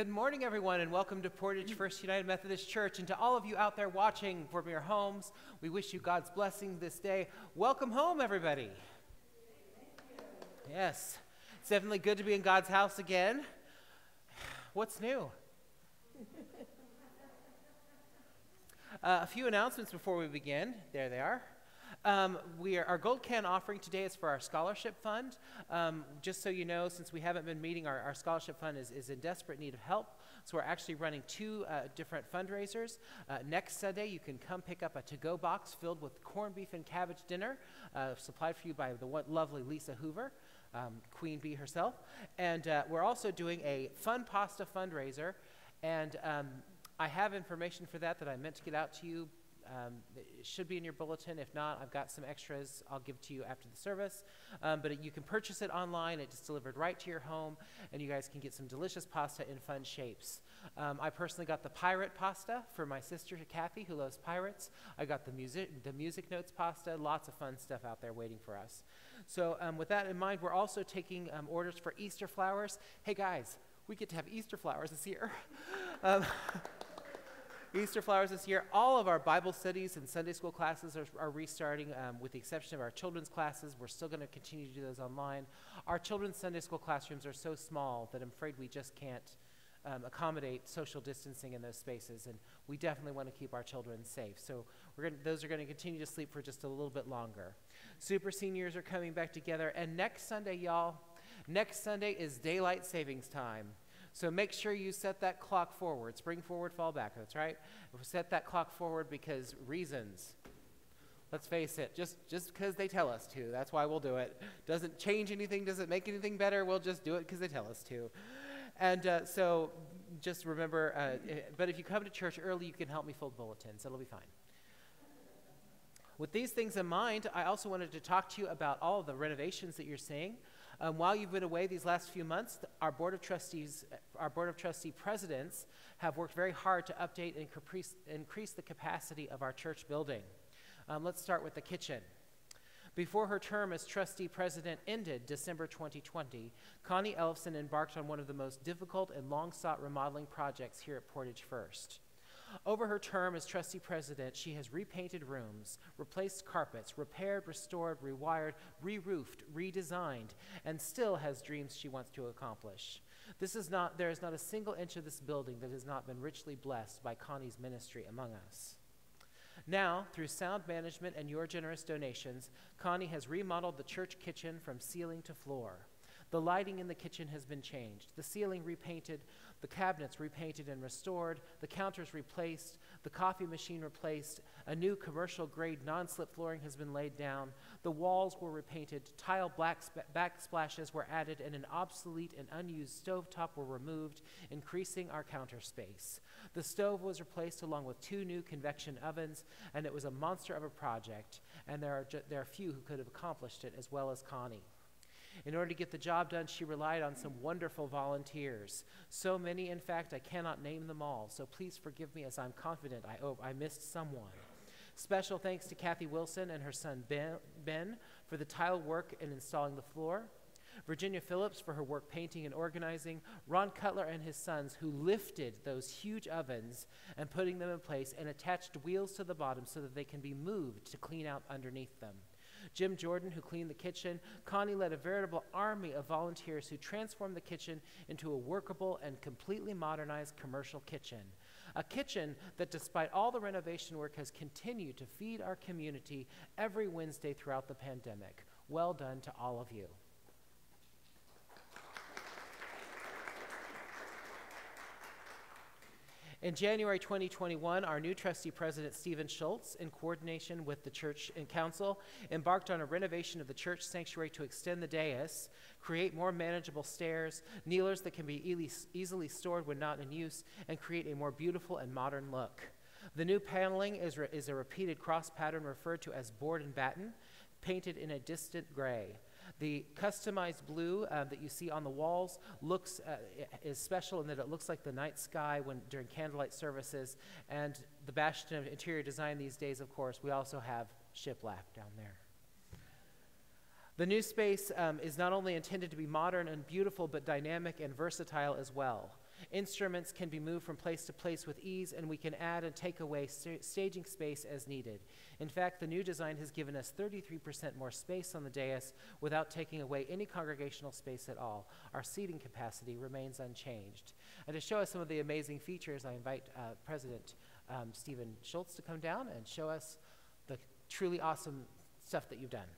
Good morning, everyone, and welcome to Portage First United Methodist Church. And to all of you out there watching from your homes, we wish you God's blessing this day. Welcome home, everybody. Yes, it's definitely good to be in God's house again. What's new? Uh, a few announcements before we begin. There they are. Um, we are, our gold can offering today is for our scholarship fund. Um, just so you know, since we haven't been meeting, our, our scholarship fund is, is, in desperate need of help. So we're actually running two uh, different fundraisers. Uh, next Sunday, you can come pick up a to-go box filled with corned beef and cabbage dinner, uh, supplied for you by the one, lovely Lisa Hoover. Um, Queen Bee herself. And uh, we're also doing a fun pasta fundraiser. And um, I have information for that that I meant to get out to you um, it should be in your bulletin. If not, I've got some extras I'll give to you after the service. Um, but it, you can purchase it online. It's delivered right to your home, and you guys can get some delicious pasta in fun shapes. Um, I personally got the pirate pasta for my sister Kathy, who loves pirates. I got the music, the music notes pasta. Lots of fun stuff out there waiting for us. So um, with that in mind, we're also taking um, orders for Easter flowers. Hey guys, we get to have Easter flowers this year. Easter flowers this year. All of our Bible studies and Sunday school classes are, are restarting, um, with the exception of our children's classes. We're still going to continue to do those online. Our children's Sunday school classrooms are so small that I'm afraid we just can't um, accommodate social distancing in those spaces, and we definitely want to keep our children safe. So gonna, those are going to continue to sleep for just a little bit longer. Super seniors are coming back together, and next Sunday, y'all, next Sunday is daylight savings time. So make sure you set that clock forward. Spring forward, fall back. That's right. Set that clock forward because reasons. Let's face it, just just because they tell us to. That's why we'll do it. Doesn't change anything, doesn't make anything better. We'll just do it because they tell us to. And uh, so just remember, uh, eh, but if you come to church early, you can help me fold bulletins. It'll be fine. With these things in mind, I also wanted to talk to you about all the renovations that you're seeing. Um, while you've been away these last few months, our board of trustees, our board of trustee presidents, have worked very hard to update and increase, increase the capacity of our church building. Um, let's start with the kitchen. Before her term as trustee president ended December 2020, Connie Elfson embarked on one of the most difficult and long sought remodeling projects here at Portage First. Over her term as trustee president, she has repainted rooms, replaced carpets, repaired, restored, rewired, re roofed, redesigned, and still has dreams she wants to accomplish. This is not, there is not a single inch of this building that has not been richly blessed by Connie's ministry among us. Now, through sound management and your generous donations, Connie has remodeled the church kitchen from ceiling to floor. The lighting in the kitchen has been changed, the ceiling repainted, the cabinets repainted and restored, the counters replaced, the coffee machine replaced, a new commercial grade non slip flooring has been laid down, the walls were repainted, tile backsplashes were added, and an obsolete and unused stovetop were removed, increasing our counter space. The stove was replaced along with two new convection ovens, and it was a monster of a project, and there are, ju- there are few who could have accomplished it as well as Connie. In order to get the job done, she relied on some wonderful volunteers. So many, in fact, I cannot name them all. So please forgive me as I'm confident I, oh, I missed someone. Special thanks to Kathy Wilson and her son ben, ben for the tile work and installing the floor. Virginia Phillips for her work painting and organizing, Ron Cutler and his sons who lifted those huge ovens and putting them in place and attached wheels to the bottom so that they can be moved to clean out underneath them. Jim Jordan, who cleaned the kitchen. Connie led a veritable army of volunteers who transformed the kitchen into a workable and completely modernized commercial kitchen. A kitchen that, despite all the renovation work, has continued to feed our community every Wednesday throughout the pandemic. Well done to all of you. In January 2021, our new trustee president, Stephen Schultz, in coordination with the church and council, embarked on a renovation of the church sanctuary to extend the dais, create more manageable stairs, kneelers that can be easily stored when not in use, and create a more beautiful and modern look. The new paneling is, re- is a repeated cross pattern referred to as board and batten, painted in a distant gray. The customized blue uh, that you see on the walls looks uh, is special in that it looks like the night sky when during candlelight services. And the bastion of interior design these days, of course, we also have shiplap down there. The new space um, is not only intended to be modern and beautiful, but dynamic and versatile as well. Instruments can be moved from place to place with ease, and we can add and take away st- staging space as needed. In fact, the new design has given us 33% more space on the dais without taking away any congregational space at all. Our seating capacity remains unchanged. And to show us some of the amazing features, I invite uh, President um, Stephen Schultz to come down and show us the truly awesome stuff that you've done.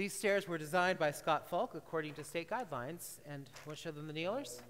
These stairs were designed by Scott Falk according to state guidelines. And want to show them the kneelers?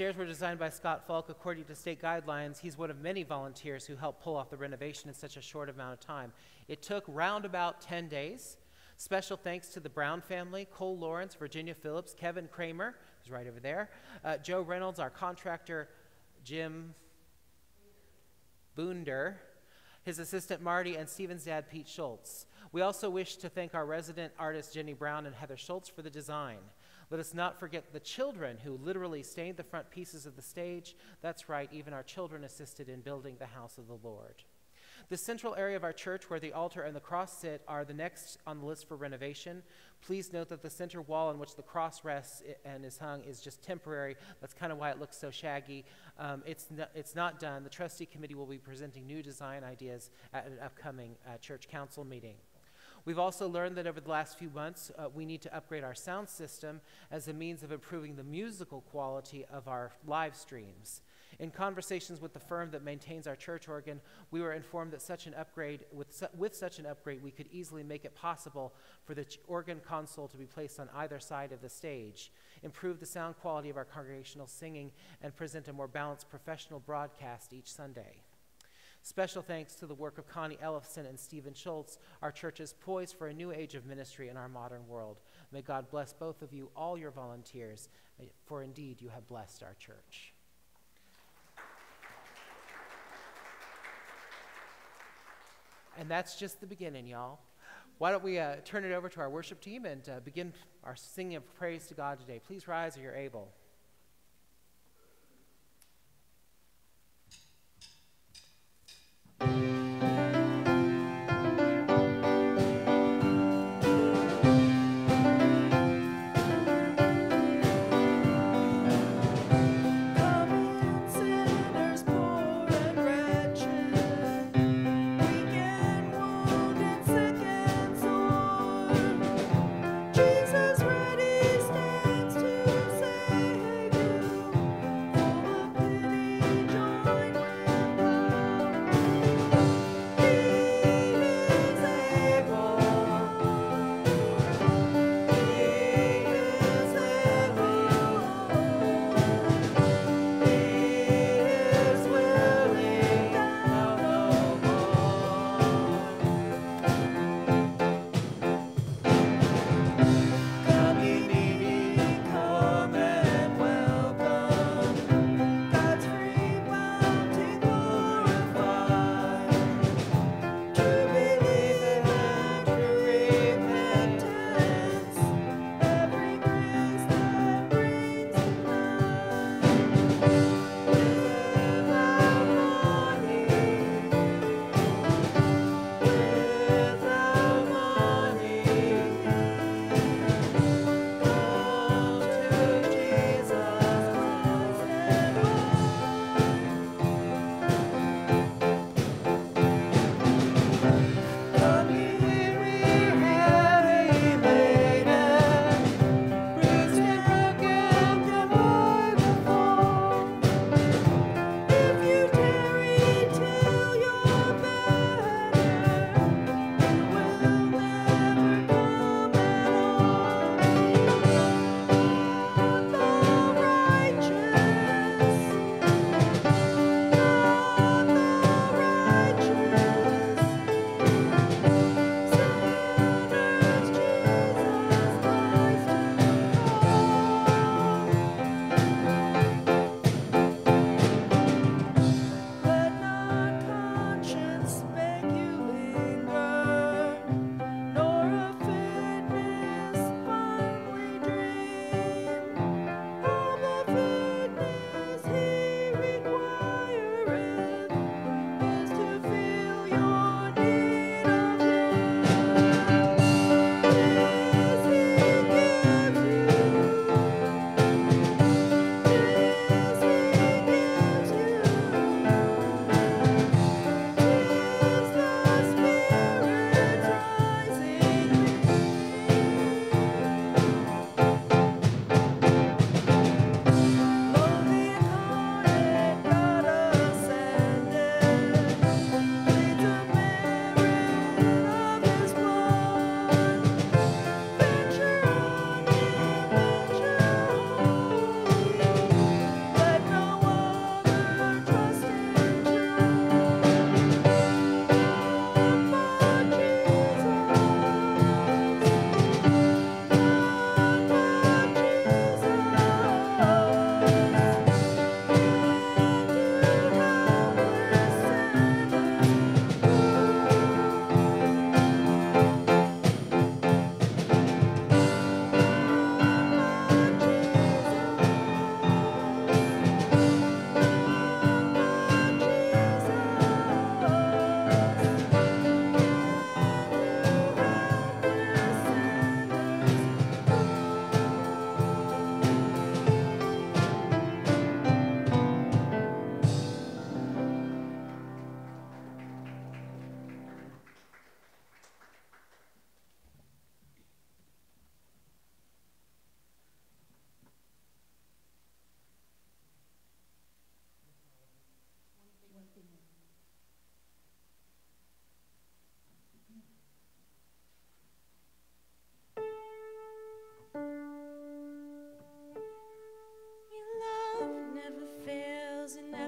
Stairs were designed by Scott Falk according to state guidelines. He's one of many volunteers who helped pull off the renovation in such a short amount of time. It took round about 10 days. Special thanks to the Brown family, Cole Lawrence, Virginia Phillips, Kevin Kramer, who's right over there, uh, Joe Reynolds, our contractor, Jim Boonder, his assistant Marty, and Stephen's dad, Pete Schultz. We also wish to thank our resident artists, Jenny Brown and Heather Schultz, for the design. Let us not forget the children who literally stained the front pieces of the stage. That's right, even our children assisted in building the house of the Lord. The central area of our church where the altar and the cross sit are the next on the list for renovation. Please note that the center wall on which the cross rests and is hung is just temporary. That's kind of why it looks so shaggy. Um, it's, not, it's not done. The trustee committee will be presenting new design ideas at an upcoming uh, church council meeting. We've also learned that over the last few months, uh, we need to upgrade our sound system as a means of improving the musical quality of our live streams. In conversations with the firm that maintains our church organ, we were informed that such an upgrade, with, su- with such an upgrade, we could easily make it possible for the organ console to be placed on either side of the stage, improve the sound quality of our congregational singing, and present a more balanced professional broadcast each Sunday. Special thanks to the work of Connie Ellison and Stephen Schultz. Our church is poised for a new age of ministry in our modern world. May God bless both of you, all your volunteers, for indeed you have blessed our church. And that's just the beginning, y'all. Why don't we uh, turn it over to our worship team and uh, begin our singing of praise to God today? Please rise if you're able.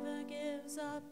never gives up.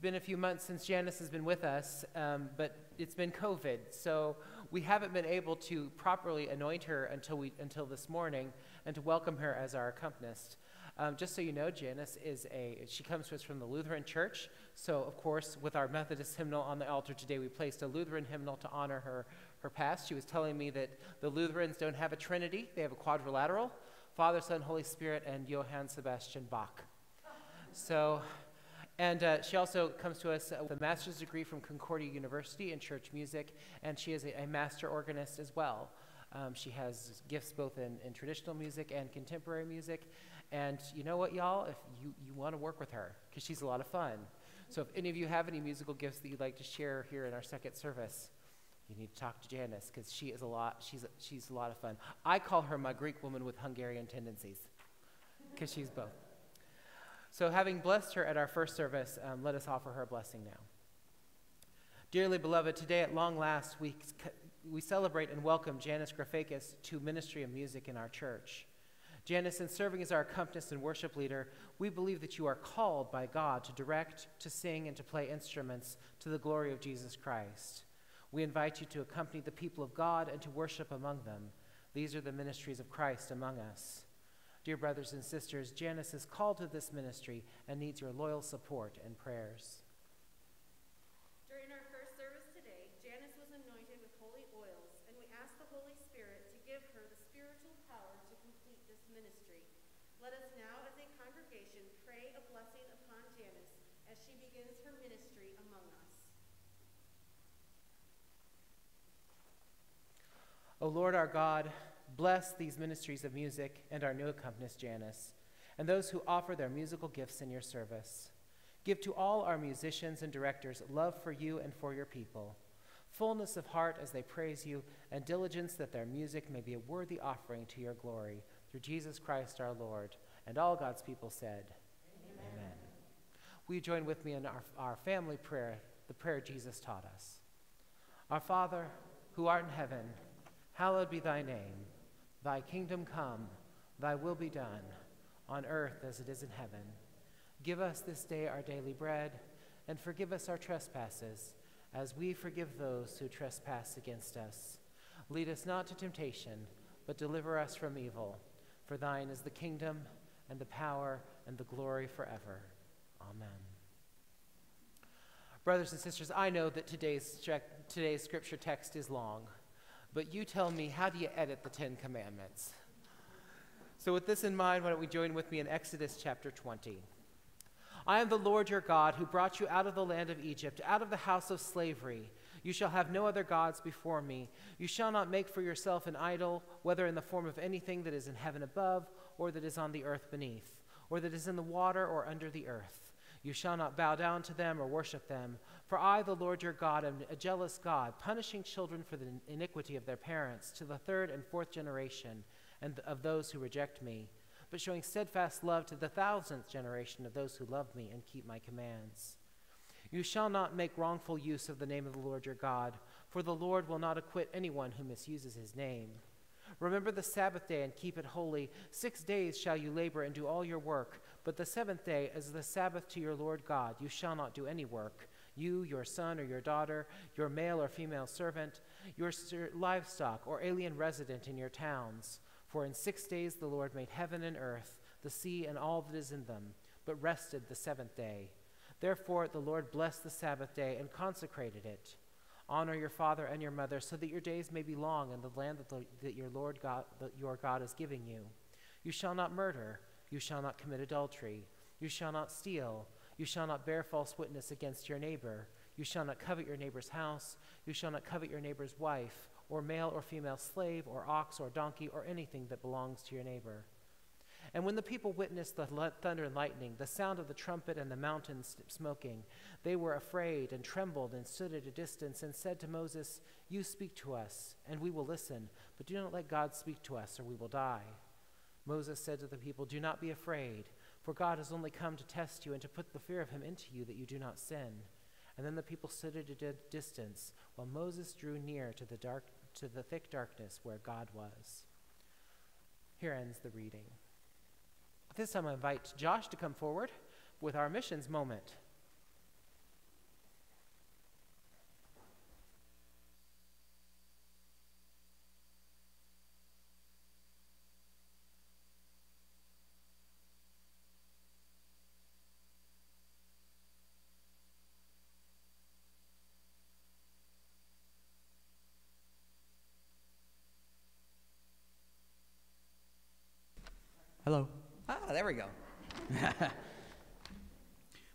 Been a few months since Janice has been with us, um, but it's been COVID, so we haven't been able to properly anoint her until, we, until this morning and to welcome her as our accompanist. Um, just so you know, Janice is a, she comes to us from the Lutheran Church. So, of course, with our Methodist hymnal on the altar today, we placed a Lutheran hymnal to honor her, her past. She was telling me that the Lutherans don't have a trinity, they have a quadrilateral Father, Son, Holy Spirit, and Johann Sebastian Bach. So, and uh, she also comes to us with a master's degree from Concordia University in church music, and she is a, a master organist as well. Um, she has gifts both in, in traditional music and contemporary music. And you know what, y'all? If you, you want to work with her, because she's a lot of fun. So if any of you have any musical gifts that you'd like to share here in our second service, you need to talk to Janice because she is a lot. She's a, she's a lot of fun. I call her my Greek woman with Hungarian tendencies because she's both. So, having blessed her at our first service, um, let us offer her a blessing now. Dearly beloved, today at long last, we, we celebrate and welcome Janice Grafakis to ministry of music in our church. Janice, in serving as our accompanist and worship leader, we believe that you are called by God to direct, to sing, and to play instruments to the glory of Jesus Christ. We invite you to accompany the people of God and to worship among them. These are the ministries of Christ among us. Dear brothers and sisters, Janice is called to this ministry and needs your loyal support and prayers. During our first service today, Janice was anointed with holy oils, and we ask the Holy Spirit to give her the spiritual power to complete this ministry. Let us now, as a congregation, pray a blessing upon Janice as she begins her ministry among us. O Lord our God, bless these ministries of music and our new accompanist Janice, and those who offer their musical gifts in your service. Give to all our musicians and directors love for you and for your people, fullness of heart as they praise you, and diligence that their music may be a worthy offering to your glory, through Jesus Christ our Lord. And all God's people said, Amen. Amen. Will you join with me in our, our family prayer, the prayer Jesus taught us? Our Father, who art in heaven, Hallowed be thy name. Thy kingdom come, thy will be done, on earth as it is in heaven. Give us this day our daily bread, and forgive us our trespasses, as we forgive those who trespass against us. Lead us not to temptation, but deliver us from evil. For thine is the kingdom, and the power, and the glory forever. Amen. Brothers and sisters, I know that today's, today's scripture text is long. But you tell me, how do you edit the Ten Commandments? So, with this in mind, why don't we join with me in Exodus chapter 20? I am the Lord your God who brought you out of the land of Egypt, out of the house of slavery. You shall have no other gods before me. You shall not make for yourself an idol, whether in the form of anything that is in heaven above, or that is on the earth beneath, or that is in the water or under the earth. You shall not bow down to them or worship them. For I, the Lord your God, am a jealous God, punishing children for the iniquity of their parents to the third and fourth generation and of those who reject me, but showing steadfast love to the thousandth generation of those who love me and keep my commands. You shall not make wrongful use of the name of the Lord your God, for the Lord will not acquit anyone who misuses his name. Remember the Sabbath day and keep it holy. Six days shall you labor and do all your work, but the seventh day is the Sabbath to your Lord God. You shall not do any work. You, your son or your daughter, your male or female servant, your livestock or alien resident in your towns. For in six days the Lord made heaven and earth, the sea and all that is in them, but rested the seventh day. Therefore the Lord blessed the Sabbath day and consecrated it. Honor your father and your mother, so that your days may be long in the land that, the, that your Lord God, your God is giving you. You shall not murder. You shall not commit adultery. You shall not steal. You shall not bear false witness against your neighbor. You shall not covet your neighbor's house. You shall not covet your neighbor's wife, or male or female slave, or ox or donkey, or anything that belongs to your neighbor. And when the people witnessed the thunder and lightning, the sound of the trumpet and the mountains smoking, they were afraid and trembled and stood at a distance and said to Moses, You speak to us, and we will listen, but do not let God speak to us, or we will die. Moses said to the people, Do not be afraid, for God has only come to test you and to put the fear of him into you that you do not sin. And then the people stood at a distance while Moses drew near to the, dark, to the thick darkness where God was. Here ends the reading. This time, I invite Josh to come forward with our missions moment. Hello. Ah, there we go.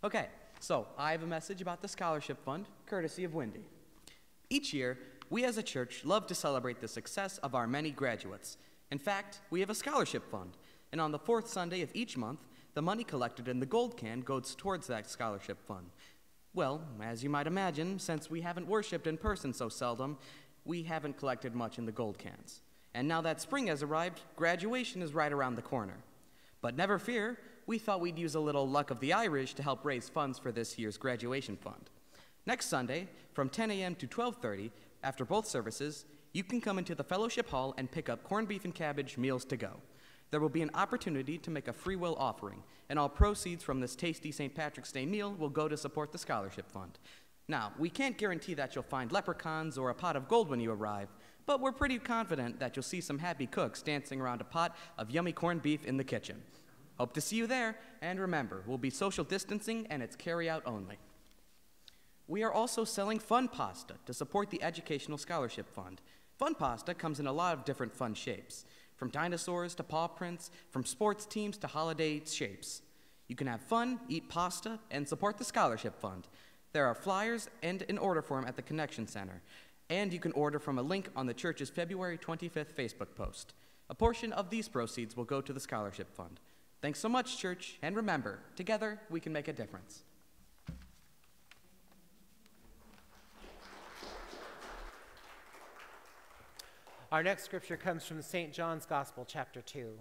okay, so I have a message about the Scholarship Fund, courtesy of Wendy. Each year, we as a church love to celebrate the success of our many graduates. In fact, we have a scholarship fund, and on the fourth Sunday of each month, the money collected in the gold can goes towards that scholarship fund. Well, as you might imagine, since we haven't worshiped in person so seldom, we haven't collected much in the gold cans. And now that spring has arrived, graduation is right around the corner. But never fear, we thought we'd use a little luck of the Irish to help raise funds for this year's graduation fund. Next Sunday, from 10 a.m. to 12:30, after both services, you can come into the fellowship hall and pick up corned beef and cabbage meals to go. There will be an opportunity to make a free will offering, and all proceeds from this tasty St. Patrick's Day meal will go to support the scholarship fund. Now, we can't guarantee that you'll find leprechauns or a pot of gold when you arrive, but we're pretty confident that you'll see some happy cooks dancing around a pot of yummy corned beef in the kitchen. Hope to see you there, and remember, we'll be social distancing and it's carry out only. We are also selling fun pasta to support the Educational Scholarship Fund. Fun pasta comes in a lot of different fun shapes, from dinosaurs to paw prints, from sports teams to holiday shapes. You can have fun, eat pasta, and support the Scholarship Fund. There are flyers and an order form at the Connection Center, and you can order from a link on the church's February 25th Facebook post. A portion of these proceeds will go to the Scholarship Fund. Thanks so much, church, and remember, together we can make a difference. Our next scripture comes from St. John's Gospel, chapter 2.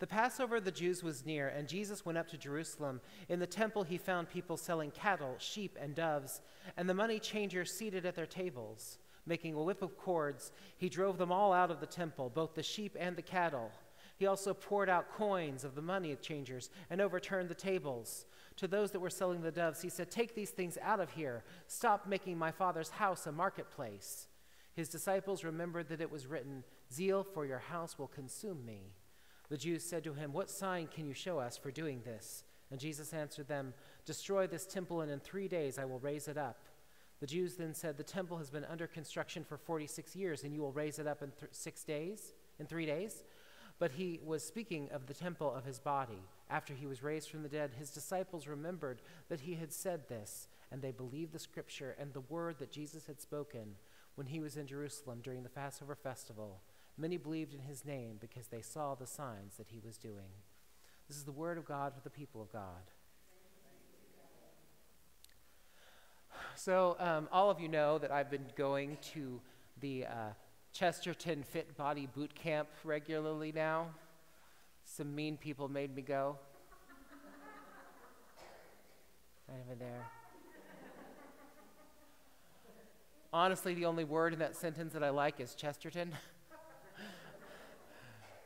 The Passover of the Jews was near, and Jesus went up to Jerusalem. In the temple, he found people selling cattle, sheep, and doves, and the money changers seated at their tables. Making a whip of cords, he drove them all out of the temple, both the sheep and the cattle. He also poured out coins of the money changers and overturned the tables. To those that were selling the doves, he said, Take these things out of here. Stop making my father's house a marketplace. His disciples remembered that it was written, Zeal for your house will consume me. The Jews said to him, What sign can you show us for doing this? And Jesus answered them, Destroy this temple, and in three days I will raise it up. The Jews then said, The temple has been under construction for 46 years, and you will raise it up in th- six days, in three days? But he was speaking of the temple of his body. After he was raised from the dead, his disciples remembered that he had said this, and they believed the scripture and the word that Jesus had spoken when he was in Jerusalem during the Passover festival. Many believed in his name because they saw the signs that he was doing. This is the word of God for the people of God. So, um, all of you know that I've been going to the uh, Chesterton Fit Body Boot Camp regularly now. Some mean people made me go. right over there. Honestly, the only word in that sentence that I like is Chesterton.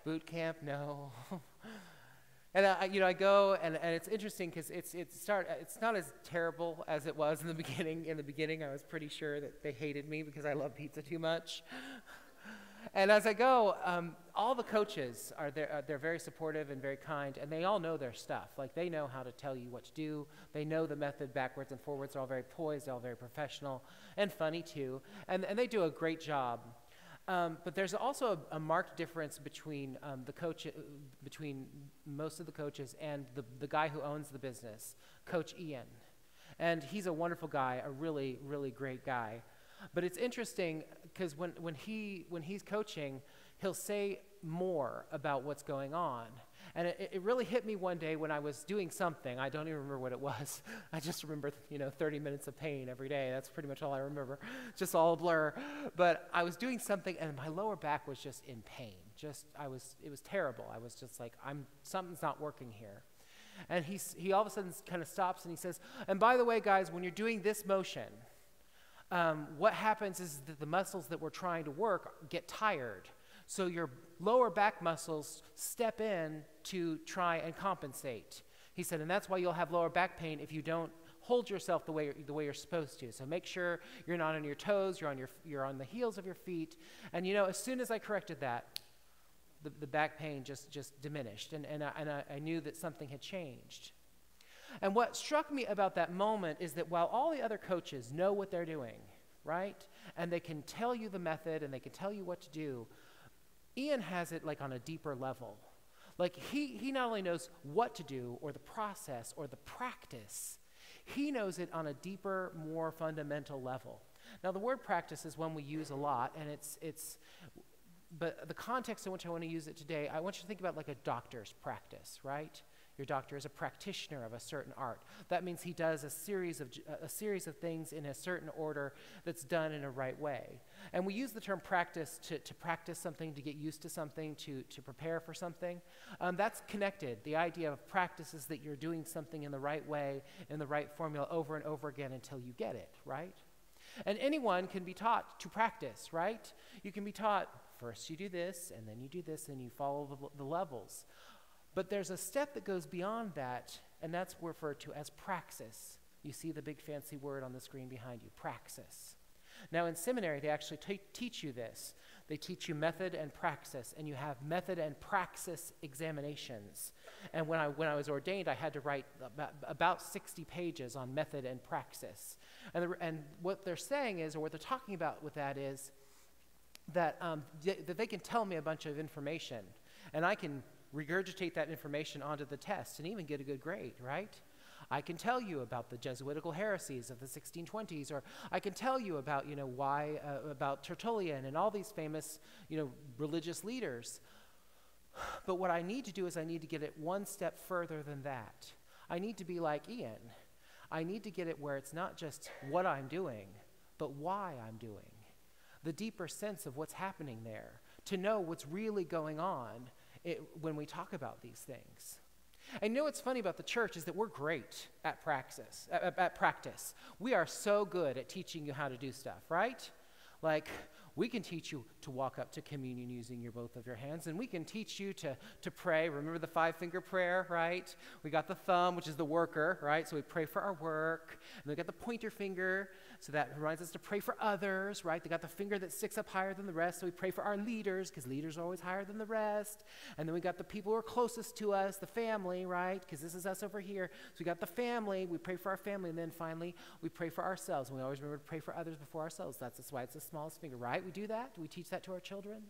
Boot camp, no. and I, you know, I go, and, and it's interesting because it's it's start. It's not as terrible as it was in the beginning. In the beginning, I was pretty sure that they hated me because I love pizza too much. And as I go, um, all the coaches are there. Uh, they're very supportive and very kind, and they all know their stuff. Like they know how to tell you what to do. They know the method backwards and forwards. They're all very poised. They're all very professional and funny too. And and they do a great job. Um, but there's also a, a marked difference between um, the coach, between most of the coaches and the, the guy who owns the business, Coach Ian. And he's a wonderful guy, a really, really great guy. But it's interesting because when, when, he, when he's coaching, he'll say more about what's going on. And it, it, really hit me one day when I was doing something. I don't even remember what it was. I just remember, you know, 30 minutes of pain every day. That's pretty much all I remember. Just all blur. But I was doing something and my lower back was just in pain. Just, I was, it was terrible. I was just like, I'm, something's not working here. And he, he all of a sudden kind of stops and he says, and by the way, guys, when you're doing this motion, um, what happens is that the muscles that we're trying to work get tired. So your lower back muscles step in to try and compensate. He said, and that's why you'll have lower back pain if you don't hold yourself the way the way you're supposed to. So make sure you're not on your toes, you're on, your, you're on the heels of your feet. And you know, as soon as I corrected that, the, the back pain just, just diminished. And, and, I, and I, I knew that something had changed. And what struck me about that moment is that while all the other coaches know what they're doing, right? And they can tell you the method and they can tell you what to do, Ian has it like on a deeper level. Like he, he not only knows what to do or the process or the practice, he knows it on a deeper, more fundamental level. Now, the word practice is one we use a lot, and it's, it's but the context in which I want to use it today, I want you to think about like a doctor's practice, right? Your doctor is a practitioner of a certain art. That means he does a series of, a series of things in a certain order that's done in a right way. And we use the term practice to, to practice something, to get used to something, to, to prepare for something. Um, that's connected. The idea of practice is that you're doing something in the right way, in the right formula over and over again until you get it, right? And anyone can be taught to practice, right? You can be taught first you do this, and then you do this, and you follow the, the levels. But there's a step that goes beyond that, and that's referred to as praxis. You see the big fancy word on the screen behind you praxis. Now, in seminary, they actually t- teach you this. They teach you method and praxis, and you have method and praxis examinations. And when I, when I was ordained, I had to write about, about 60 pages on method and praxis. And, the, and what they're saying is, or what they're talking about with that is, that, um, that they can tell me a bunch of information, and I can regurgitate that information onto the test and even get a good grade, right? I can tell you about the Jesuitical heresies of the 1620s, or I can tell you about, you know, why, uh, about Tertullian and all these famous, you know, religious leaders. But what I need to do is I need to get it one step further than that. I need to be like Ian. I need to get it where it's not just what I'm doing, but why I'm doing. The deeper sense of what's happening there, to know what's really going on it, when we talk about these things. I know what's funny about the church is that we're great at praxis, at, at practice. We are so good at teaching you how to do stuff, right? Like, we can teach you to walk up to communion using your both of your hands, and we can teach you to, to pray. Remember the five finger prayer, right? We got the thumb, which is the worker, right? So we pray for our work. And we got the pointer finger, so that reminds us to pray for others, right? They got the finger that sticks up higher than the rest, so we pray for our leaders, because leaders are always higher than the rest. And then we got the people who are closest to us, the family, right? Because this is us over here. So we got the family, we pray for our family, and then finally we pray for ourselves. And we always remember to pray for others before ourselves. That's, why it's the smallest finger, right? We do that? Do we teach that to our children?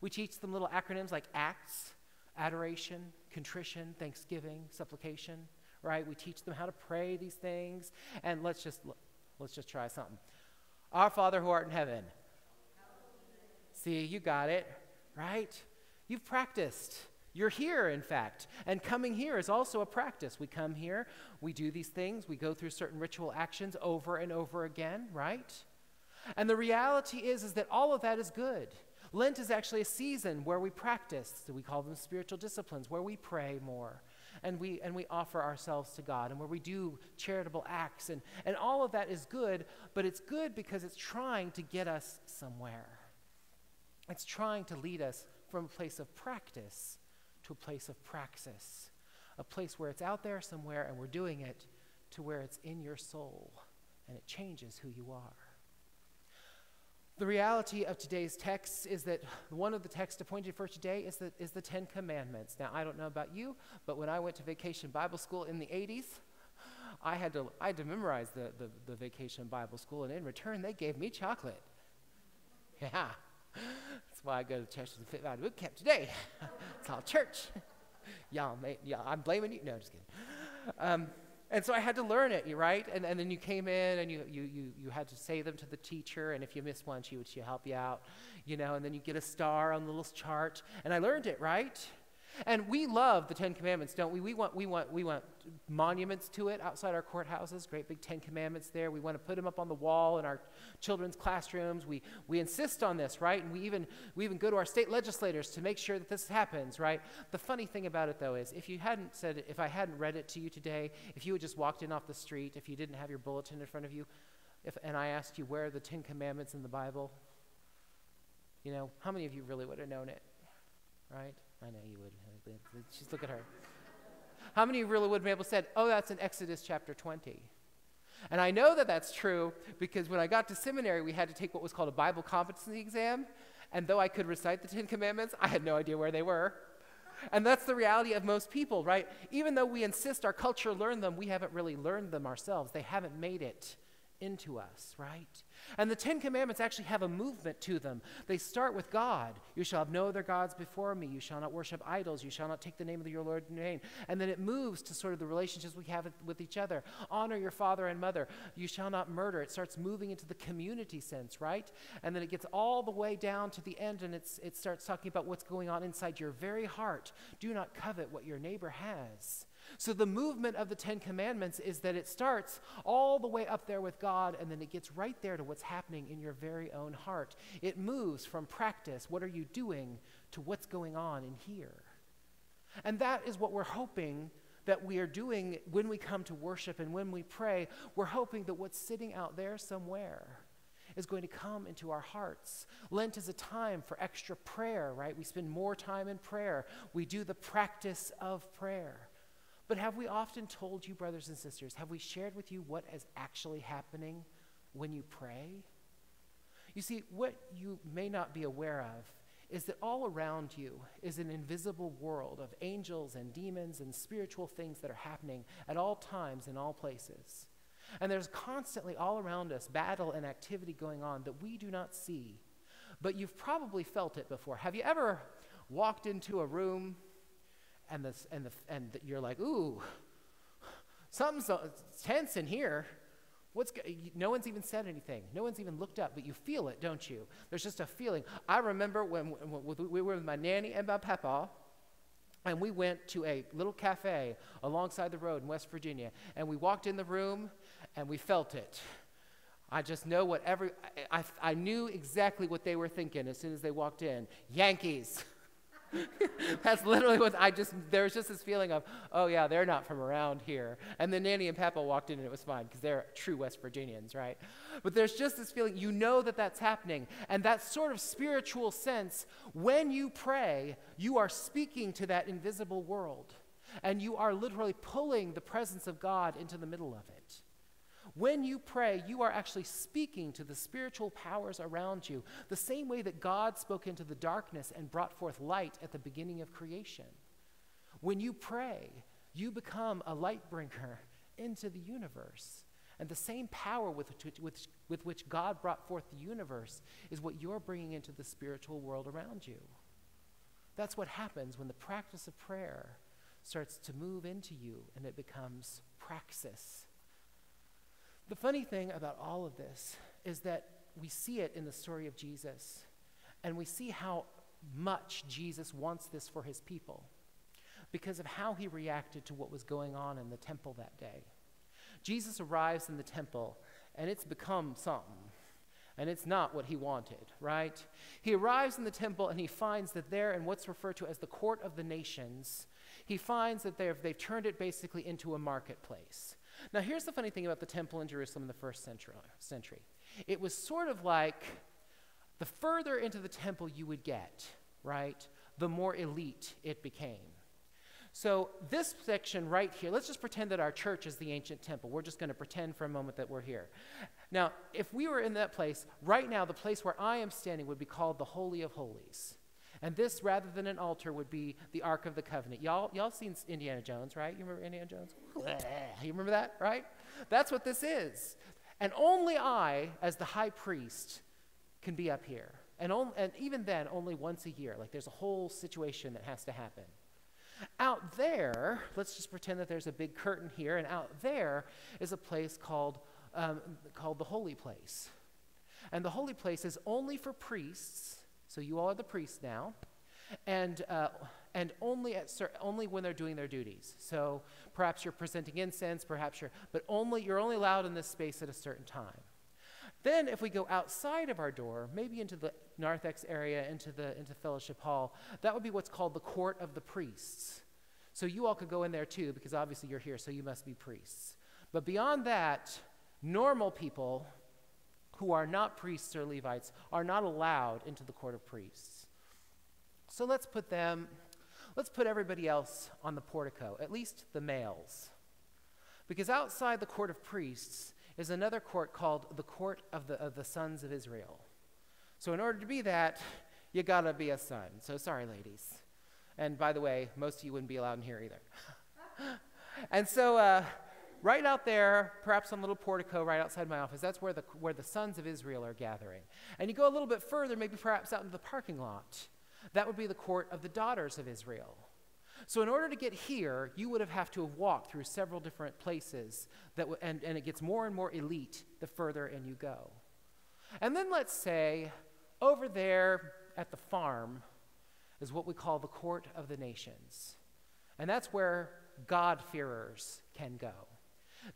We teach them little acronyms like ACTS, adoration, contrition, thanksgiving, supplication, right? We teach them how to pray these things. And let's just let's just try something. Our Father who art in heaven. See, you got it, right? You've practiced. You're here, in fact. And coming here is also a practice. We come here, we do these things, we go through certain ritual actions over and over again, right? And the reality is, is that all of that is good. Lent is actually a season where we practice, we call them spiritual disciplines, where we pray more and we, and we offer ourselves to God and where we do charitable acts. And, and all of that is good, but it's good because it's trying to get us somewhere. It's trying to lead us from a place of practice to a place of praxis, a place where it's out there somewhere and we're doing it to where it's in your soul and it changes who you are. The reality of today's text is that one of the texts appointed for today is the, is the Ten Commandments. Now, I don't know about you, but when I went to vacation Bible school in the 80s, I had to, I had to memorize the, the, the vacation Bible school, and in return, they gave me chocolate. Yeah. That's why I go to church and Fit Valley Boot Camp today. it's all church. y'all, may, y'all, I'm blaming you. No, just kidding. Um, and so I had to learn it, right? And, and then you came in and you, you, you, you had to say them to the teacher, and if you missed one, she would she help you out, you know, and then you get a star on the little chart. And I learned it, right? And we love the Ten Commandments, don't we? We want, we want, we want monuments to it outside our courthouses, great big Ten Commandments there. We want to put them up on the wall in our children's classrooms. We, we insist on this, right? And we even, we even go to our state legislators to make sure that this happens, right? The funny thing about it, though, is if you hadn't said if I hadn't read it to you today, if you had just walked in off the street, if you didn't have your bulletin in front of you, if, and I asked you where are the Ten Commandments in the Bible, you know, how many of you really would have known it, right? I know you would. Just look at her. How many really would been able to say, oh, that's in Exodus chapter 20? And I know that that's true because when I got to seminary, we had to take what was called a Bible competency exam. And though I could recite the Ten Commandments, I had no idea where they were. And that's the reality of most people, right? Even though we insist our culture learn them, we haven't really learned them ourselves. They haven't made it into us, right? And the Ten Commandments actually have a movement to them. They start with God. You shall have no other gods before me. You shall not worship idols. You shall not take the name of your Lord in vain. And then it moves to sort of the relationships we have with each other. Honor your father and mother. You shall not murder. It starts moving into the community sense, right? And then it gets all the way down to the end and it's, it starts talking about what's going on inside your very heart. Do not covet what your neighbor has. So, the movement of the Ten Commandments is that it starts all the way up there with God, and then it gets right there to what's happening in your very own heart. It moves from practice, what are you doing, to what's going on in here. And that is what we're hoping that we are doing when we come to worship and when we pray. We're hoping that what's sitting out there somewhere is going to come into our hearts. Lent is a time for extra prayer, right? We spend more time in prayer. We do the practice of prayer. But have we often told you, brothers and sisters, have we shared with you what is actually happening when you pray? You see, what you may not be aware of is that all around you is an invisible world of angels and demons and spiritual things that are happening at all times in all places. And there's constantly all around us battle and activity going on that we do not see, but you've probably felt it before. Have you ever walked into a room and, the, and, the, and the, you're like, ooh, something's tense in here? What's no one's even said anything. No one's even looked up, but you feel it, don't you? There's just a feeling. I remember when, when we were with my nanny and my papa, and we went to a little cafe alongside the road in West Virginia, and we walked in the room, and we felt it. I just know what every I, I, I knew exactly what they were thinking as soon as they walked in. Yankees. That's literally what I just, there was just this feeling of, oh yeah, they're not from around here. And then Nanny and Papa walked in and it was fine because they're true West Virginians, right? But there's just this feeling, you know that that's happening. And that sort of spiritual sense, when you pray, you are speaking to that invisible world. And you are literally pulling the presence of God into the middle of it. When you pray, you are actually speaking to the spiritual powers around you, the same way that God spoke into the darkness and brought forth light at the beginning of creation. When you pray, you become a light bringer into the universe. And the same power with, with, with which God brought forth the universe is what you're bringing into the spiritual world around you. That's what happens when the practice of prayer starts to move into you and it becomes praxis. The funny thing about all of this is that we see it in the story of Jesus, and we see how much Jesus wants this for his people because of how he reacted to what was going on in the temple that day. Jesus arrives in the temple, and it's become something. And it's not what he wanted, right? He arrives in the temple and he finds that there, in what's referred to as the court of the nations, he finds that they've, they've turned it basically into a marketplace. Now, here's the funny thing about the temple in Jerusalem in the first century. It was sort of like the further into the temple you would get, right, the more elite it became. So, this section right here, let's just pretend that our church is the ancient temple. We're just going to pretend for a moment that we're here. Now, if we were in that place, right now, the place where I am standing would be called the Holy of Holies. And this, rather than an altar, would be the Ark of the Covenant. Y'all, y'all seen Indiana Jones, right? You remember Indiana Jones? you remember that, right? That's what this is. And only I, as the high priest, can be up here. And, on, and even then, only once a year. Like there's a whole situation that has to happen. Out there, let's just pretend that there's a big curtain here, and out there is a place called, um, called the Holy Place. And the Holy Place is only for priests so you all are the priests now, and uh, and only at cer- only when they're doing their duties. So perhaps you're presenting incense, perhaps you're, but only you're only allowed in this space at a certain time. Then, if we go outside of our door, maybe into the narthex area, into the into fellowship hall, that would be what's called the court of the priests. So you all could go in there too, because obviously you're here, so you must be priests. But beyond that, normal people who are not priests or Levites are not allowed into the court of priests. So let's put them, let's put everybody else on the portico, at least the males. Because outside the court of priests is another court called the court of the, of the sons of Israel. So in order to be that, you gotta be a son. So sorry, ladies. And by the way, most of you wouldn't be allowed in here either. and so, uh, right out there, perhaps on a little portico right outside my office, that's where the, where the sons of Israel are gathering. And you go a little bit further, maybe perhaps out into the parking lot. That would be the court of the daughters of Israel. So, in order to get here, you would have have to have walked through several different places, that w- and, and it gets more and more elite the further in you go. And then let's say over there at the farm is what we call the court of the nations. And that's where God-fearers can go.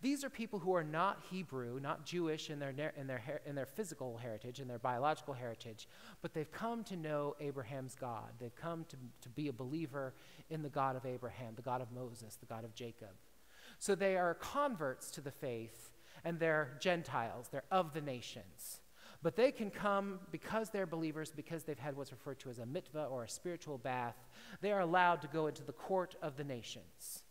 These are people who are not Hebrew, not Jewish in their, in, their, in their physical heritage, in their biological heritage, but they've come to know Abraham's God. They've come to, to be a believer in the God of Abraham, the God of Moses, the God of Jacob. So they are converts to the faith, and they're Gentiles, they're of the nations. But they can come because they're believers, because they've had what's referred to as a mikvah or a spiritual bath, they are allowed to go into the court of the nations.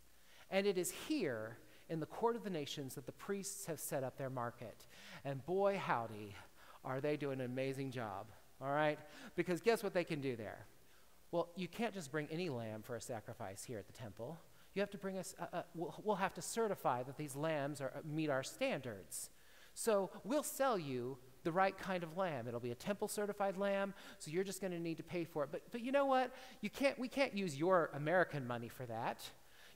And it is here in the court of the nations that the priests have set up their market. And boy, howdy, are they doing an amazing job, all right? Because guess what they can do there? Well, you can't just bring any lamb for a sacrifice here at the temple. You have to bring us, uh, uh, we'll, we'll, have to certify that these lambs are, uh, meet our standards. So we'll sell you the right kind of lamb. It'll be a temple certified lamb, so you're just going to need to pay for it. But, but you know what? You can't, we can't use your American money for that.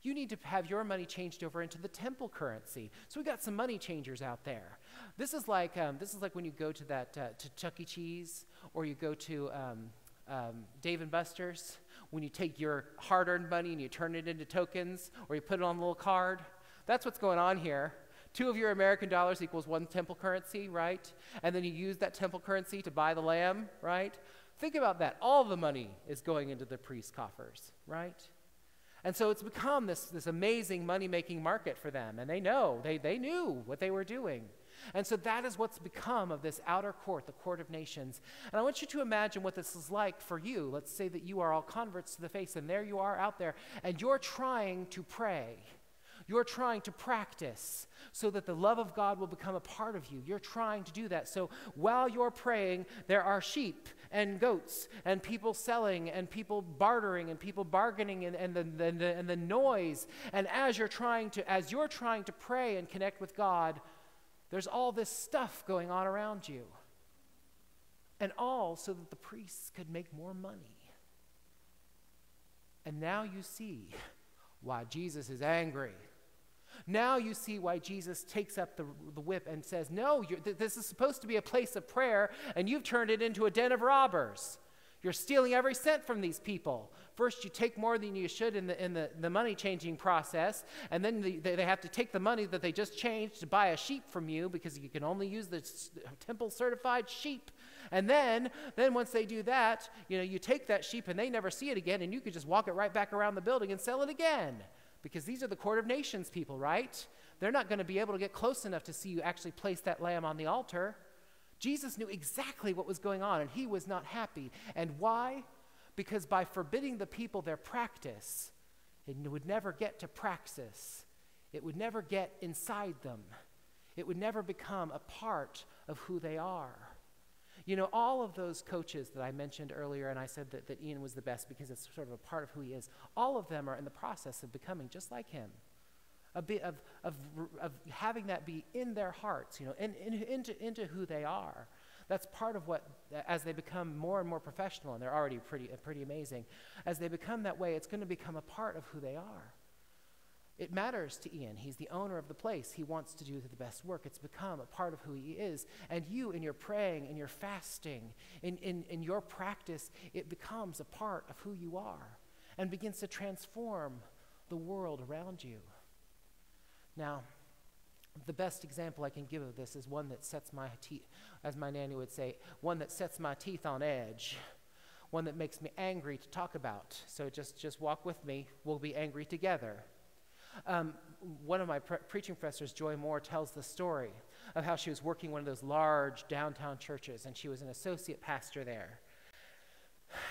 You need to have your money changed over into the temple currency. So we got some money changers out there. This is like, um, this is like when you go to that, uh, to Chuck E. Cheese, or you go to um, um, Dave and Buster's, when you take your hard earned money and you turn it into tokens, or you put it on a little card. That's what's going on here. Two of your American dollars equals one temple currency, right? And then you use that temple currency to buy the lamb, right? Think about that. All the money is going into the priest's coffers, right? And so it's become this, this amazing money making market for them. And they know, they, they knew what they were doing. And so that is what's become of this outer court, the court of nations. And I want you to imagine what this is like for you. Let's say that you are all converts to the faith, and there you are out there, and you're trying to pray. You're trying to practice so that the love of God will become a part of you. You're trying to do that. So while you're praying, there are sheep and goats and people selling and people bartering and people bargaining and, and, the, the, and the noise. And as you're trying to, as you're trying to pray and connect with God, there's all this stuff going on around you. And all so that the priests could make more money. And now you see why Jesus is angry. Now you see why Jesus takes up the, the whip and says, No, th- this is supposed to be a place of prayer, and you've turned it into a den of robbers. You're stealing every cent from these people. First, you take more than you should in the, in the, the money changing process, and then the, they, they have to take the money that they just changed to buy a sheep from you because you can only use the temple certified sheep. And then, then once they do that, you know, you take that sheep and they never see it again, and you can just walk it right back around the building and sell it again because these are the court of nations people, right? They're not going to be able to get close enough to see you actually place that lamb on the altar. Jesus knew exactly what was going on, and he was not happy. And why? Because by forbidding the people their practice, it would never get to praxis. It would never get inside them. It would never become a part of who they are. You know, all of those coaches that I mentioned earlier, and I said that, that Ian was the best because it's sort of a part of who he is, all of them are in the process of becoming just like him. A bit of, of, of having that be in their hearts, you know, in, into, into who they are. That's part of what, as they become more and more professional, and they're already pretty, pretty amazing, as they become that way, it's going to become a part of who they are. It matters to Ian. He's the owner of the place. He wants to do the best work. It's become a part of who he is. And you, in your praying, in your fasting, in, in, in your practice, it becomes a part of who you are and begins to transform the world around you. Now, the best example I can give of this is one that sets my teeth, as my nanny would say, one that sets my teeth on edge, one that makes me angry to talk about. So just, just walk with me. We'll be angry together. Um, one of my pre- preaching professors, Joy Moore, tells the story of how she was working one of those large downtown churches, and she was an associate pastor there.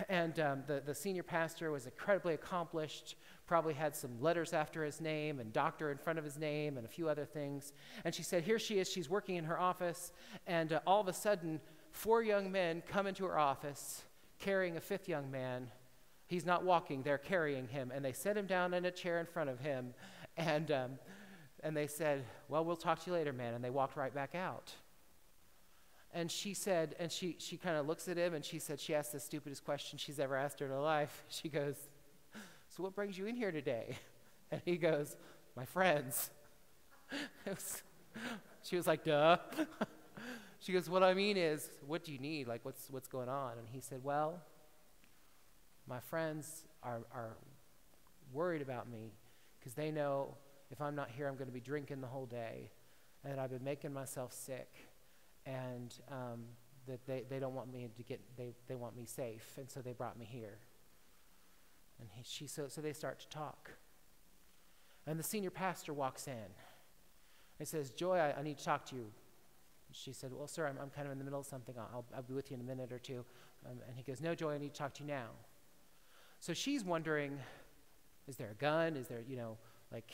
And um, the, the senior pastor was incredibly accomplished, probably had some letters after his name and doctor in front of his name and a few other things. And she said, Here she is, she's working in her office, and uh, all of a sudden, four young men come into her office carrying a fifth young man. He's not walking, they're carrying him, and they set him down in a chair in front of him and, um, and they said, Well, we'll talk to you later, man. And they walked right back out. And she said, and she, she kind of looks at him and she said, she asked the stupidest question she's ever asked her in her life. She goes, So what brings you in here today? And he goes, My friends. Was, she was like, Duh. she goes, What I mean is, what do you need? Like, what's, what's going on? And he said, Well, my friends are, are worried about me because they know if I'm not here, I'm going to be drinking the whole day, and I've been making myself sick, and um, that they, they don't want me to get, they, they want me safe, and so they brought me here. And he, she, so, so they start to talk. And the senior pastor walks in. He says, Joy, I, I need to talk to you. She said, Well, sir, I'm, I'm kind of in the middle of something. I'll, I'll be with you in a minute or two. Um, and he goes, No, Joy, I need to talk to you now. So she's wondering, is there a gun? Is there, you know, like,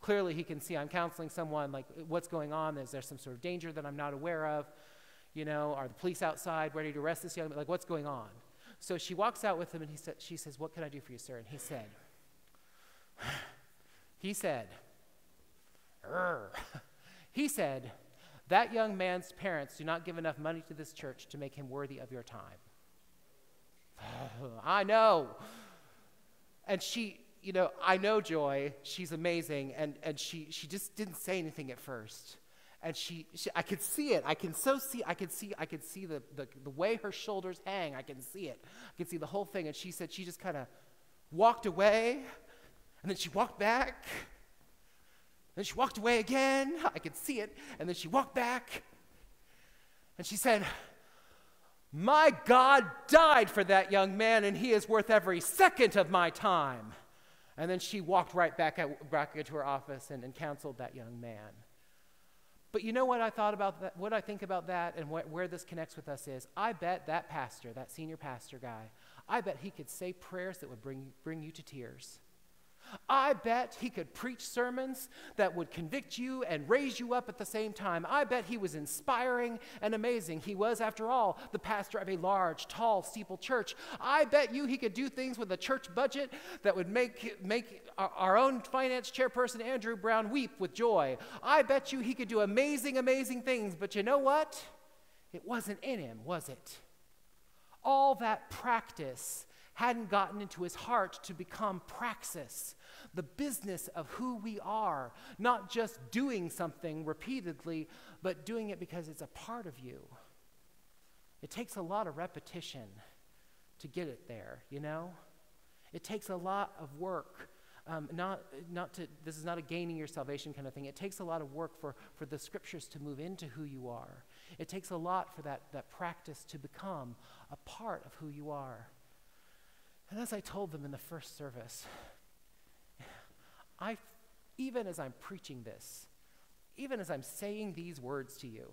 Clearly, he can see I'm counseling someone, like, what's going on? Is there some sort of danger that I'm not aware of? You know, are the police outside ready to arrest this young man? Like, what's going on? So she walks out with him and he sa- she says, What can I do for you, sir? And he said, He said, He said, That young man's parents do not give enough money to this church to make him worthy of your time. I know. And she, you know, I know Joy. She's amazing. And, and she, she just didn't say anything at first. And she, she, I could see it. I can so see, I could see, I could see the, the, the way her shoulders hang. I can see it. I can see the whole thing. And she said she just kind of walked away. And then she walked back. Then she walked away again. I could see it. And then she walked back. And she said, My God died for that young man, and he is worth every second of my time. And then she walked right back, at, back into her office and, and counseled that young man. But you know what I thought about that? What I think about that and what, where this connects with us is I bet that pastor, that senior pastor guy, I bet he could say prayers that would bring, bring you to tears. I bet he could preach sermons that would convict you and raise you up at the same time. I bet he was inspiring and amazing. He was, after all, the pastor of a large, tall, steeple church. I bet you he could do things with a church budget that would make, make our, own finance chairperson, Andrew Brown, weep with joy. I bet you he could do amazing, amazing things. But you know what? It wasn't in him, was it? All that practice hadn't gotten into his heart to become praxis, the business of who we are, not just doing something repeatedly, but doing it because it's a part of you. It takes a lot of repetition to get it there, you know? It takes a lot of work. Um, not, not to, this is not a gaining your salvation kind of thing. It takes a lot of work for, for the scriptures to move into who you are. It takes a lot for that, that practice to become a part of who you are. And as I told them in the first service, I, even as I'm preaching this, even as I'm saying these words to you,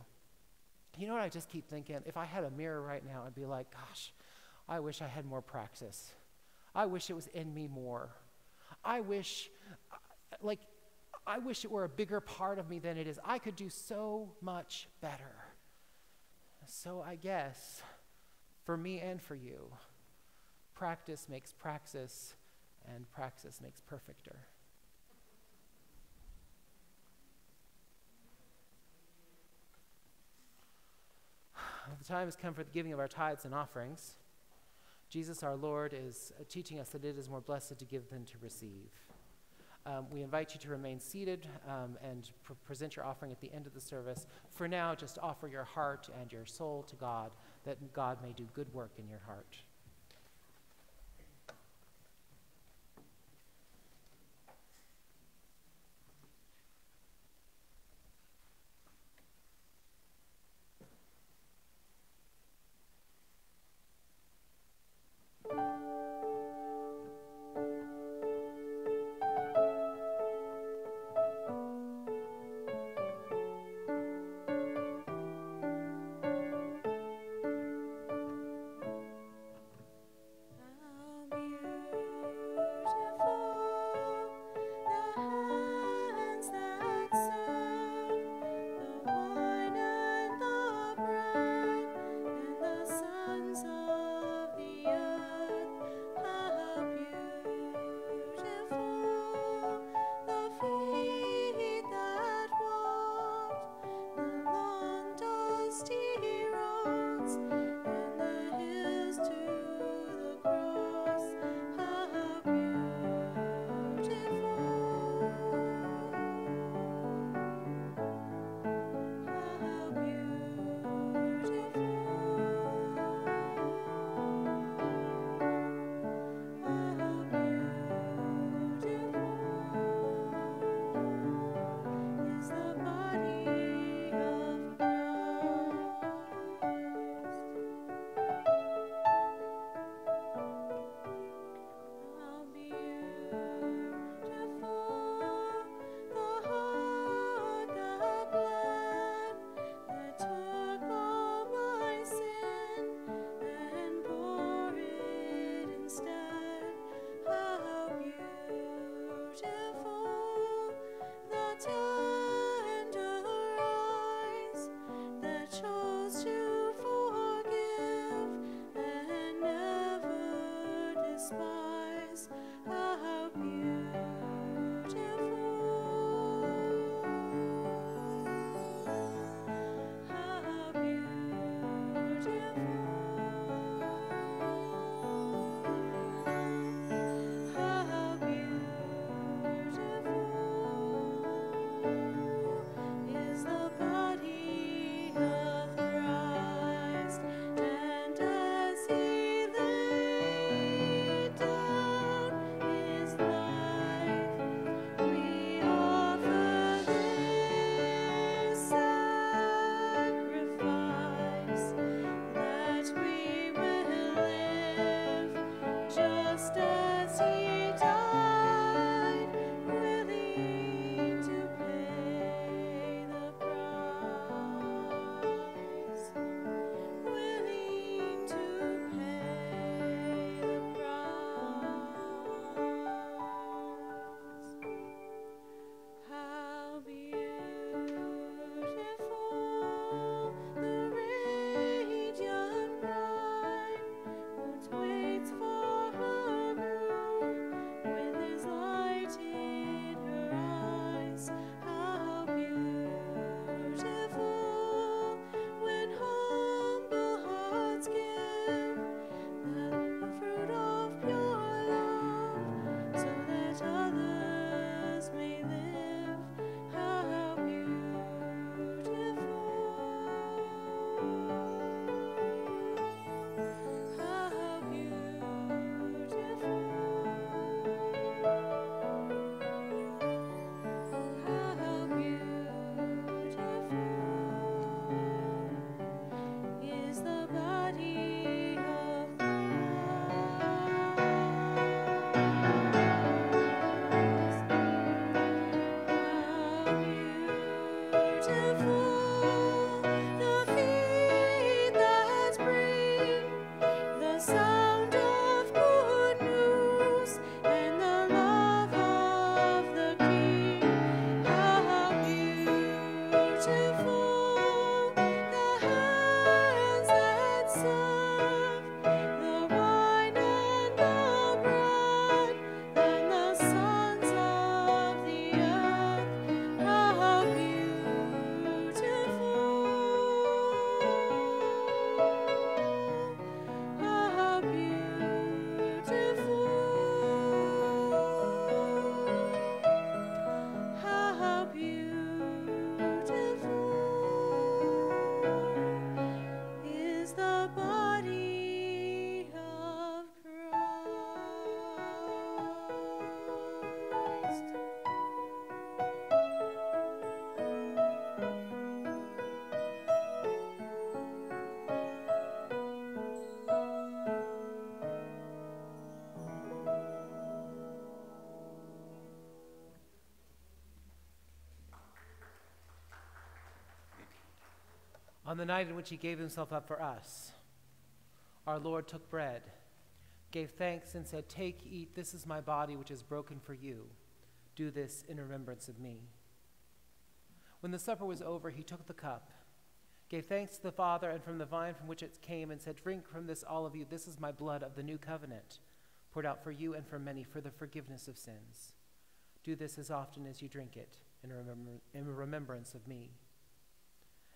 you know what I just keep thinking? If I had a mirror right now, I'd be like, gosh, I wish I had more practice. I wish it was in me more. I wish, like, I wish it were a bigger part of me than it is. I could do so much better. So I guess, for me and for you, practice makes praxis, and praxis makes perfecter. The time has come for the giving of our tithes and offerings. Jesus, our Lord, is uh, teaching us that it is more blessed to give than to receive. Um, we invite you to remain seated um, and pr- present your offering at the end of the service. For now, just offer your heart and your soul to God, that God may do good work in your heart. On the night in which he gave himself up for us, our Lord took bread, gave thanks, and said, Take, eat, this is my body which is broken for you. Do this in remembrance of me. When the supper was over, he took the cup, gave thanks to the Father, and from the vine from which it came, and said, Drink from this, all of you. This is my blood of the new covenant, poured out for you and for many for the forgiveness of sins. Do this as often as you drink it in, in remembrance of me.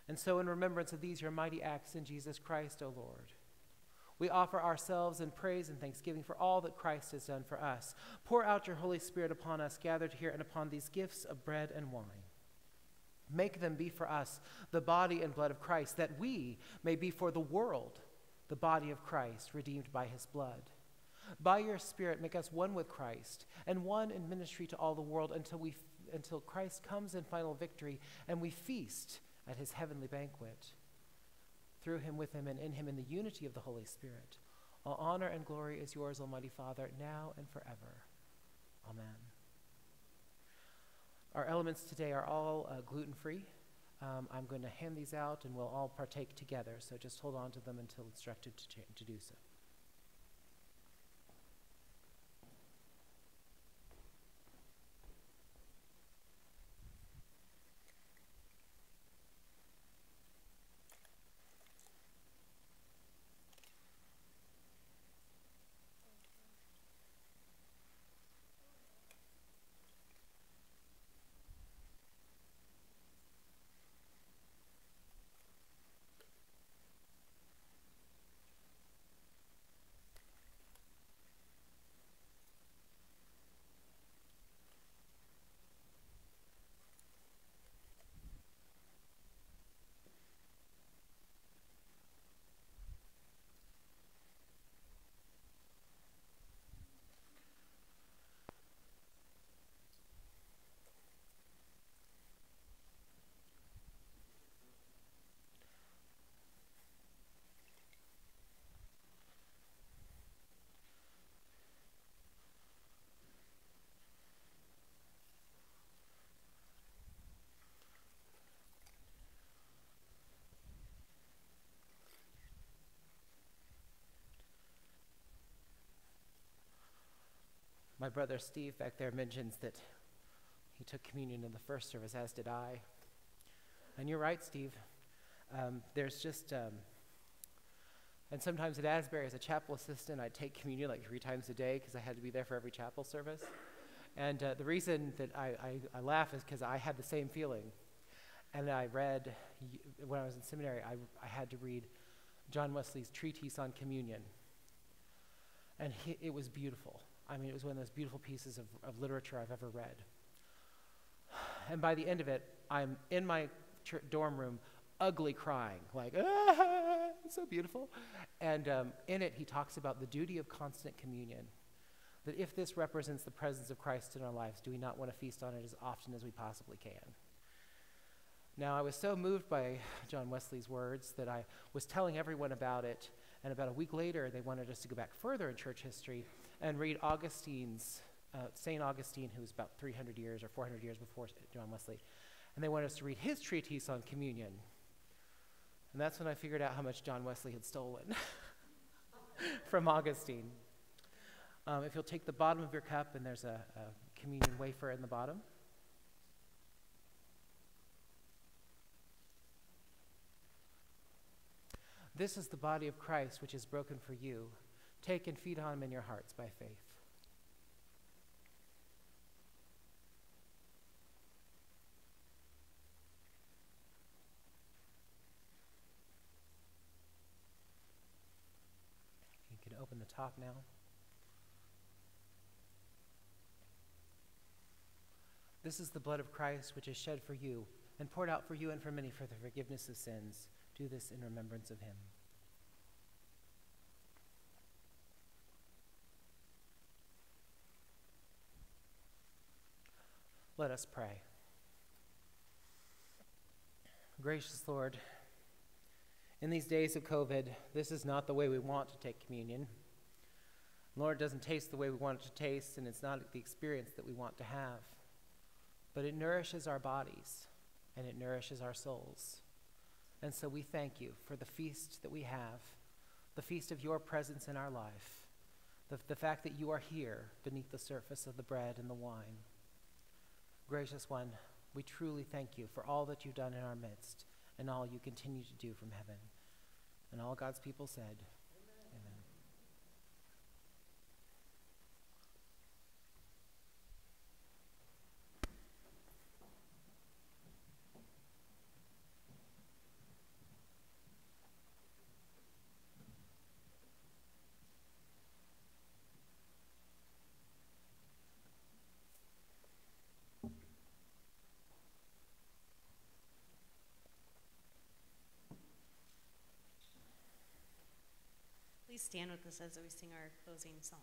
And so, in remembrance of these your mighty acts in Jesus Christ, O Lord, we offer ourselves in praise and thanksgiving for all that Christ has done for us. Pour out your Holy Spirit upon us gathered here and upon these gifts of bread and wine. Make them be for us the body and blood of Christ, that we may be for the world the body of Christ, redeemed by his blood. By your Spirit, make us one with Christ and one in ministry to all the world until, we, until Christ comes in final victory and we feast at his heavenly banquet. Through him, with him, and in him, in the unity of the Holy Spirit. All honor and glory is yours, Almighty Father, now and forever. Amen. Our elements today are all uh, gluten free. Um, I'm going to hand these out and we'll all partake together, so just hold on to them until instructed to, to do so. My brother Steve back there mentions that he took communion in the first service, as did I. And you're right, Steve. Um, there's just, um, and sometimes at Asbury, as a chapel assistant, I'd take communion like three times a day because I had to be there for every chapel service. And uh, the reason that I, I, I laugh is because I had the same feeling. And I read, when I was in seminary, I, I had to read John Wesley's treatise on communion. And he, it was beautiful. I mean, it was one of those beautiful pieces of, of literature I've ever read. And by the end of it, I'm in my dorm room, ugly crying, like, ah, it's so beautiful. And um, in it, he talks about the duty of constant communion. That if this represents the presence of Christ in our lives, do we not want to feast on it as often as we possibly can? Now, I was so moved by John Wesley's words that I was telling everyone about it, and about a week later, they wanted us to go back further in church history and read Augustine's, uh, St. Augustine, who was about 300 years or 400 years before John Wesley, and they wanted us to read his treatise on communion. And that's when I figured out how much John Wesley had stolen from Augustine. Um, if you'll take the bottom of your cup, and there's a, a communion wafer in the bottom. This is the body of Christ, which is broken for you. Take and feed on him in your hearts by faith. You can open the top now. This is the blood of Christ, which is shed for you and poured out for you and for many for the forgiveness of sins. Do this in remembrance of him. Let us pray. Gracious Lord, in these days of COVID, this is not the way we want to take communion. Lord, it doesn't taste the way we want it to taste, and it's not the experience that we want to have. But it nourishes our bodies and it nourishes our souls. And so we thank you for the feast that we have, the feast of your presence in our life, the, the fact that you are here beneath the surface of the bread and the wine. Gracious one, we truly thank you for all that you've done in our midst and all you continue to do from heaven. And all God's people said, Amen. Please stand with us as we sing our closing song.